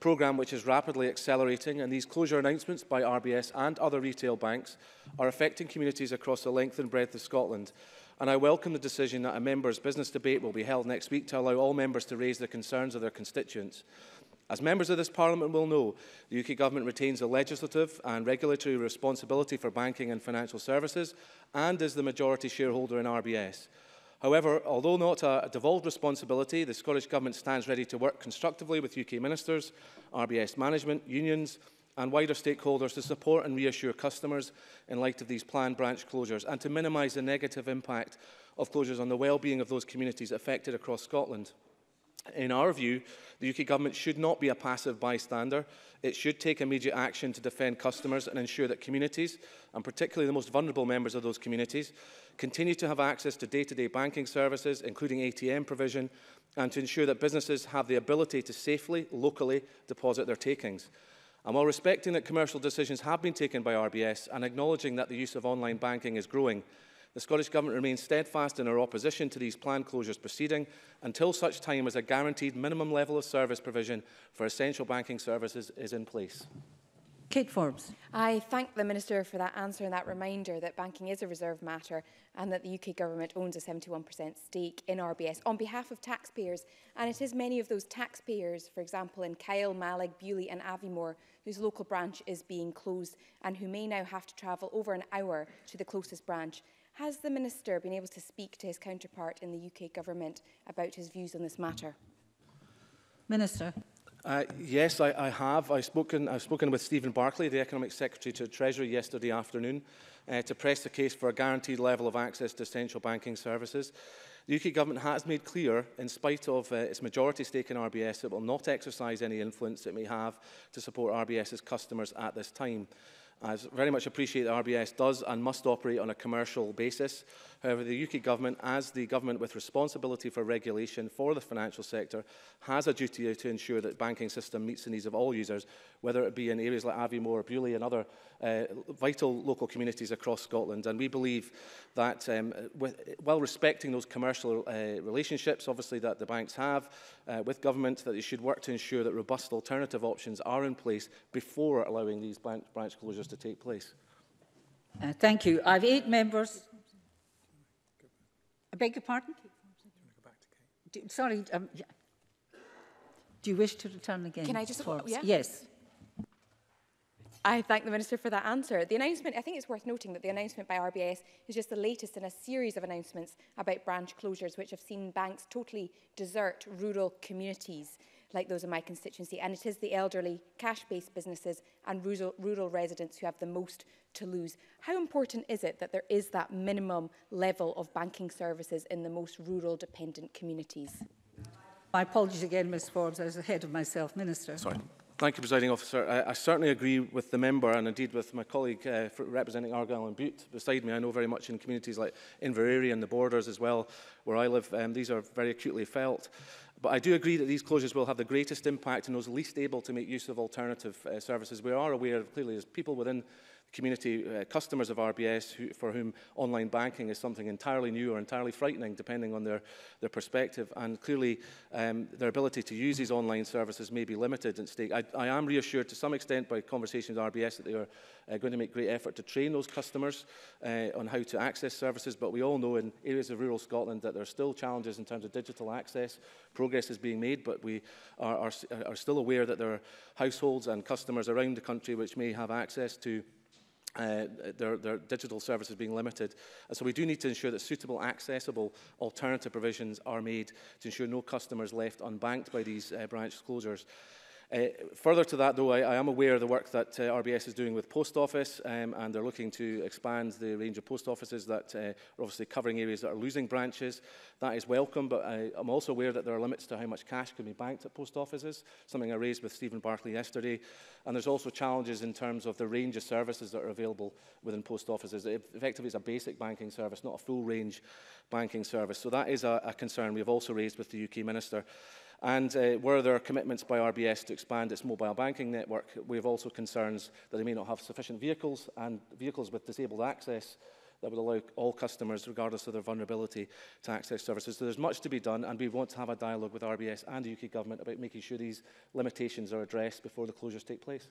programme which is rapidly accelerating, and these closure announcements by RBS and other retail banks are affecting communities across the length and breadth of Scotland. And I welcome the decision that a members' business debate will be held next week to allow all members to raise the concerns of their constituents. As members of this Parliament will know, the UK Government retains a legislative and regulatory responsibility for banking and financial services and is the majority shareholder in RBS. However, although not a devolved responsibility, the Scottish Government stands ready to work constructively with UK ministers, RBS management, unions and wider stakeholders to support and reassure customers in light of these planned branch closures and to minimise the negative impact of closures on the well-being of those communities affected across Scotland. In our view, the UK government should not be a passive bystander. It should take immediate action to defend customers and ensure that communities, and particularly the most vulnerable members of those communities, continue to have access to day-to-day -day banking services, including ATM provision, and to ensure that businesses have the ability to safely, locally deposit their takings. And while respecting that commercial decisions have been taken by RBS and acknowledging that the use of online banking is growing, The Scottish Government remains steadfast in our opposition to these planned closures proceeding until such time as a guaranteed minimum level of service provision for essential banking services is in place. Kate Forbes. I thank the Minister for that answer and that reminder that banking is a reserve matter and that the UK Government owns a 71% stake in RBS on behalf of taxpayers. And it is many of those taxpayers, for example, in Kyle, Malig, Bewley and Aviemore, whose local branch is being closed and who may now have to travel over an hour to the closest branch Has the Minister been able to speak to his counterpart in the UK Government about his views on this matter? Minister. Uh, yes, I, I have. I've spoken, I've spoken with Stephen Barclay, the Economic Secretary to the Treasury, yesterday afternoon uh, to press the case for a guaranteed level of access to essential banking services. The UK government has made clear, in spite of uh, its majority stake in RBS, it will not exercise any influence it may have to support RBS's customers at this time. I very much appreciate that RBS does and must operate on a commercial basis. However, the UK government, as the government with responsibility for regulation for the financial sector, has a duty to ensure that the banking system meets the needs of all users, whether it be in areas like Aviemore or Bewley and other uh, vital local communities across Scotland. And we believe that um, uh, with, while respecting those commercial uh, relationships, obviously, that the banks have uh, with government, that they should work to ensure that robust alternative options are in place before allowing these branch, branch closures to take place. Uh, thank you. I have eight members. I beg your pardon? Do, sorry. Um, yeah. Do you wish to return again? Can I just... Yeah. Yes. I thank the Minister for that answer. The announcement, I think it's worth noting that the announcement by RBS is just the latest in a series of announcements about branch closures, which have seen banks totally desert rural communities like those in my constituency. And it is the elderly, cash-based businesses and rural, rural residents who have the most to lose. How important is it that there is that minimum level of banking services in the most rural dependent communities? My apologies again, Ms Forbes. I was ahead of myself, Minister. Sorry. Thank you, Presiding Officer. I, I certainly agree with the member and indeed with my colleague uh, representing Argyll and Butte beside me. I know very much in communities like Inverary and the borders as well, where I live, um, these are very acutely felt. But I do agree that these closures will have the greatest impact on those least able to make use of alternative uh, services. We are aware, clearly, as people within community uh, customers of RBS who, for whom online banking is something entirely new or entirely frightening, depending on their, their perspective. And clearly, um, their ability to use these online services may be limited at stake. I, I am reassured to some extent by conversations with RBS that they are uh, going to make great effort to train those customers uh, on how to access services. But we all know in areas of rural Scotland that there are still challenges in terms of digital access. Progress is being made, but we are, are, are still aware that there are households and customers around the country which may have access to uh, their, their digital services being limited. And so we do need to ensure that suitable, accessible alternative provisions are made to ensure no customers left unbanked by these uh, branch closures. Uh, further to that, though, I, I, am aware of the work that uh, RBS is doing with Post Office, um, and they're looking to expand the range of post offices that uh, are obviously covering areas that are losing branches. That is welcome, but I, am also aware that there are limits to how much cash can be banked at post offices, something I raised with Stephen Barclay yesterday. And there's also challenges in terms of the range of services that are available within post offices. It effectively, it's a basic banking service, not a full range banking service. So that is a, a concern we've also raised with the UK Minister. And uh, were there commitments by RBS to expand its mobile banking network, we have also concerns that it may not have sufficient vehicles and vehicles with disabled access that would allow all customers, regardless of their vulnerability, to access services. So there's much to be done, and we want to have a dialogue with RBS and the UK government about making sure these limitations are addressed before the closures take place.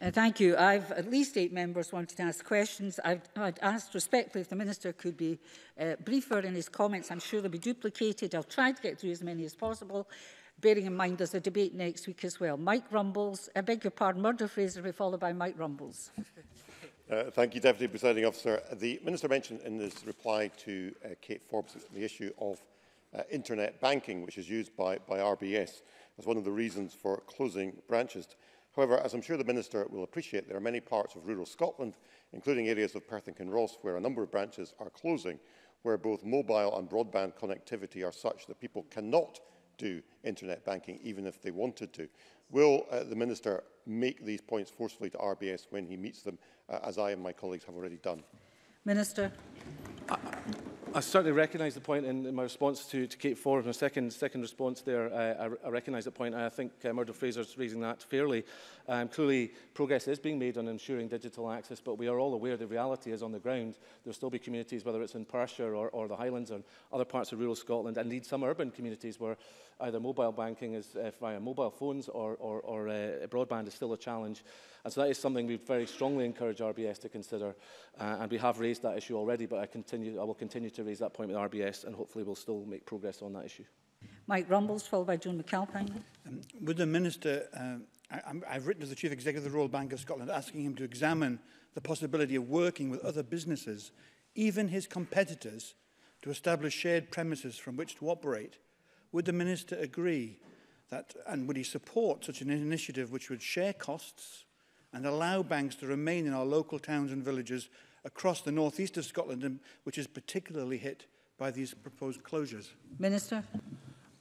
Uh, thank you. I've at least eight members wanted to ask questions. I've, I'd asked respectfully if the Minister could be uh, briefer in his comments. I'm sure they'll be duplicated. I'll try to get through as many as possible, bearing in mind there's a debate next week as well. Mike Rumbles, I beg your pardon, Murdo Fraser will be followed by Mike Rumbles. Uh, thank you, Deputy Presiding Officer. The Minister mentioned in his reply to uh, Kate Forbes the issue of uh, internet banking, which is used by, by RBS as one of the reasons for closing branches. However, as I'm sure the Minister will appreciate, there are many parts of rural Scotland, including areas of Perth and Kinross, where a number of branches are closing, where both mobile and broadband connectivity are such that people cannot do internet banking, even if they wanted to. Will uh, the Minister make these points forcefully to RBS when he meets them, uh, as I and my colleagues have already done? Minister. Uh, I certainly recognise the point in, in my response to, to Kate Forbes, my second, second response there. I, I, I recognise the point. I think uh, Murdo Fraser's raising that fairly. Um, clearly, progress is being made on ensuring digital access, but we are all aware the reality is on the ground. There will still be communities, whether it's in Perthshire or, or the Highlands or other parts of rural Scotland, and indeed some urban communities where either mobile banking is uh, via mobile phones or, or, or uh, broadband is still a challenge. And so that is something we very strongly encourage RBS to consider. Uh, and we have raised that issue already, but I, continue, I will continue to raise that point with RBS and hopefully we'll still make progress on that issue. Mike Rumbles, followed by John McAlpine. Um, would the Minister, uh, I, I've written to the Chief Executive of the Royal Bank of Scotland asking him to examine the possibility of working with other businesses, even his competitors, to establish shared premises from which to operate. Would the Minister agree that, and would he support such an initiative which would share costs and allow banks to remain in our local towns and villages across the northeast of Scotland, which is particularly hit by these proposed closures? Minister.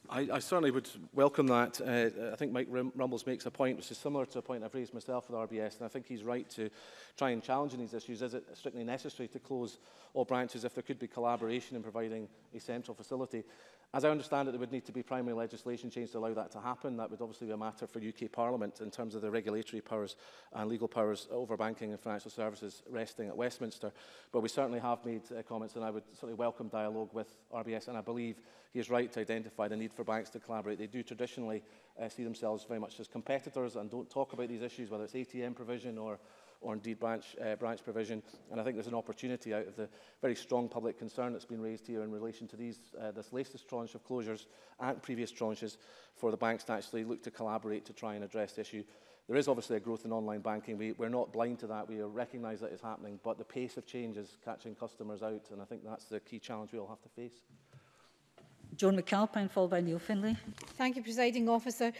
I, I certainly would welcome that. Uh, I think Mike Rumbles makes a point which is similar to a point I've raised myself with RBS, and I think he's right to try and challenge these issues. Is it strictly necessary to close all branches if there could be collaboration in providing a central facility? As I understand it, there would need to be primary legislation change to allow that to happen. That would obviously be a matter for UK Parliament in terms of the regulatory powers and legal powers over banking and financial services resting at Westminster. But we certainly have made uh, comments and I would certainly welcome dialogue with RBS and I believe He is right to identify the need for banks to collaborate. They do traditionally uh, see themselves very much as competitors and don't talk about these issues, whether it's ATM provision or, or indeed branch, uh, branch provision. And I think there's an opportunity out of the very strong public concern that's been raised here in relation to these, uh, this latest tranche of closures and previous tranches for the banks to actually look to collaborate to try and address the issue. There is obviously a growth in online banking. We, we're not blind to that. We recognise that it's happening, but the pace of change is catching customers out, and I think that's the key challenge we all have to face. Joan McAlpine, followed by Neil Finlay. Thank you, Presiding Officer.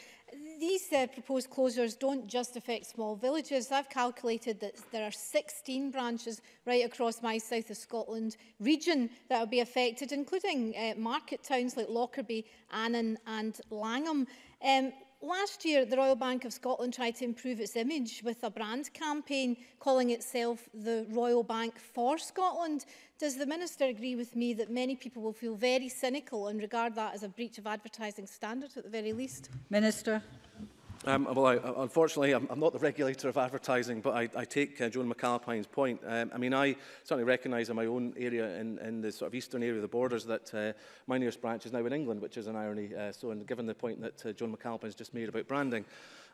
These uh, proposed closures don't just affect small villages. I've calculated that there are 16 branches right across my South of Scotland region that will be affected, including uh, market towns like Lockerbie, Annan and Langham. Um, Last year, the Royal Bank of Scotland tried to improve its image with a brand campaign calling itself the Royal Bank for Scotland. Does the Minister agree with me that many people will feel very cynical and regard that as a breach of advertising standards at the very least? Minister. Um, well, I, unfortunately, I'm, I'm not the regulator of advertising, but I, I take uh, Joan McAlpine's point. Um, I mean, I certainly recognise in my own area, in, in the sort of eastern area of the borders, that uh, my nearest branch is now in England, which is an irony. Uh, so, and given the point that uh, Joan McAlpine has just made about branding,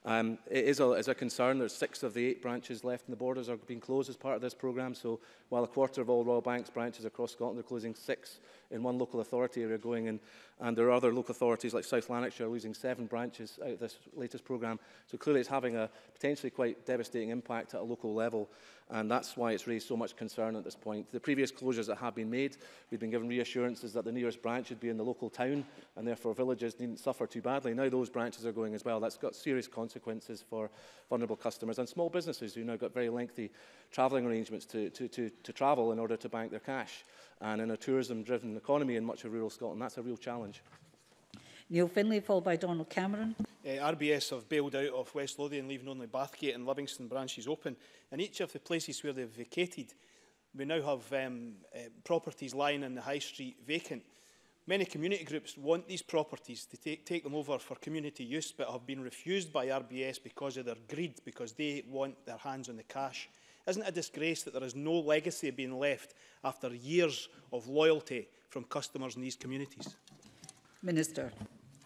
Um, it is a, is a concern. There's six of the eight branches left and the borders are being closed as part of this programme. So while a quarter of all Royal Bank's branches across Scotland are closing, six in one local authority area going in. And there are other local authorities like South Lanarkshire losing seven branches out of this latest programme. So clearly it's having a potentially quite devastating impact at a local level and that's why it's raised so much concern at this point. The previous closures that have been made, we've been given reassurances that the nearest branch should be in the local town, and therefore villages needn't suffer too badly. Now those branches are going as well. That's got serious consequences for vulnerable customers and small businesses who now got very lengthy travelling arrangements to, to, to, to travel in order to bank their cash. And in a tourism-driven economy in much of rural Scotland, that's a real challenge. Neil Finlay, followed by Donald Cameron. Uh, eh, RBS have bailed out of West Lothian, leaving only Bathgate and Livingston branches open. In each of the places where they've vacated, we now have um, uh, properties lying in the high street vacant. Many community groups want these properties to take, take them over for community use, but have been refused by RBS because of their greed, because they want their hands on the cash. Isn't it a disgrace that there is no legacy being left after years of loyalty from customers in these communities? Minister.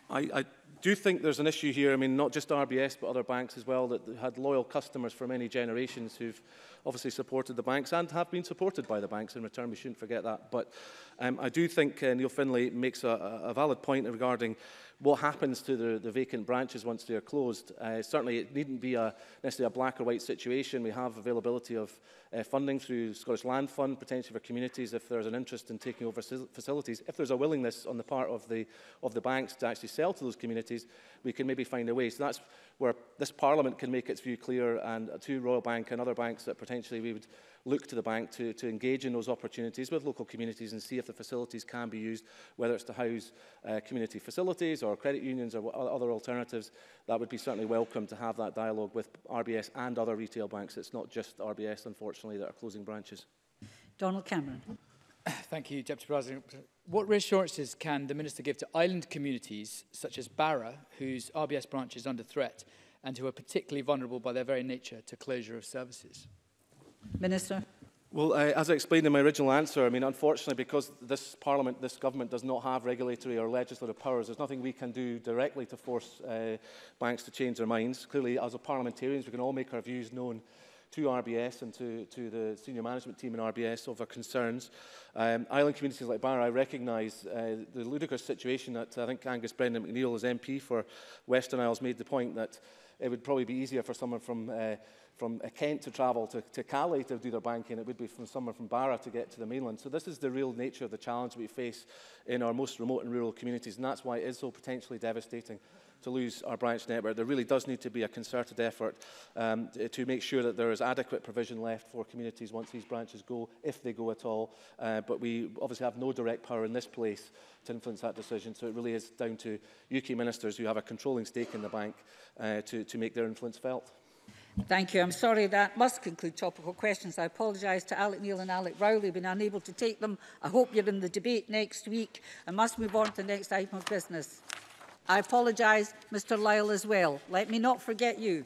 I, I do think there's an issue here. I mean, not just RBS, but other banks as well that had loyal customers for many generations who've obviously supported the banks and have been supported by the banks in return. We shouldn't forget that. But Um, I do think uh, Neil Finlay makes a, a valid point regarding what happens to the, the vacant branches once they are closed. Uh, certainly, it needn't be a, necessarily a black or white situation. We have availability of uh, funding through Scottish Land Fund, potentially for communities, if there's an interest in taking over facilities. If there's a willingness on the part of the, of the banks to actually sell to those communities, we can maybe find a way. So that's where this Parliament can make its view clear and to Royal Bank and other banks that potentially we would look to the bank to, to engage in those opportunities with local communities and see if the facilities can be used, whether it's to house uh, community facilities or credit unions or other alternatives. That would be certainly welcome to have that dialogue with RBS and other retail banks. It's not just RBS, unfortunately, that are closing branches. Donald Cameron. Thank you, Deputy President. What reassurances can the Minister give to island communities such as Barra, whose RBS branch is under threat and who are particularly vulnerable by their very nature to closure of services? Minister. Well, uh, as I explained in my original answer, I mean, unfortunately, because this Parliament, this government does not have regulatory or legislative powers, there's nothing we can do directly to force uh, banks to change their minds. Clearly, as a parliamentarians, we can all make our views known to RBS and to, to the senior management team in RBS of our concerns. Um, island communities like Barra, I recognise uh, the ludicrous situation that I think Angus Brendan McNeill, as MP for Western Isles, made the point that it would probably be easier for someone from, uh, from uh, Kent to travel to, to Calais to do their banking. It would be from someone from Barra to get to the mainland. So this is the real nature of the challenge we face in our most remote and rural communities, and that's why it is so potentially devastating to lose our branch network. There really does need to be a concerted effort um, to make sure that there is adequate provision left for communities once these branches go, if they go at all. Uh, but we obviously have no direct power in this place to influence that decision. So it really is down to UK ministers who have a controlling stake in the bank uh, to, to make their influence felt. Thank you. I'm sorry that must conclude topical questions. I apologise to Alec Neil and Alec Rowley been unable to take them. I hope you're in the debate next week. I must move on to the next item of business. I apologise, Mr Lyle, as well. Let me not forget you.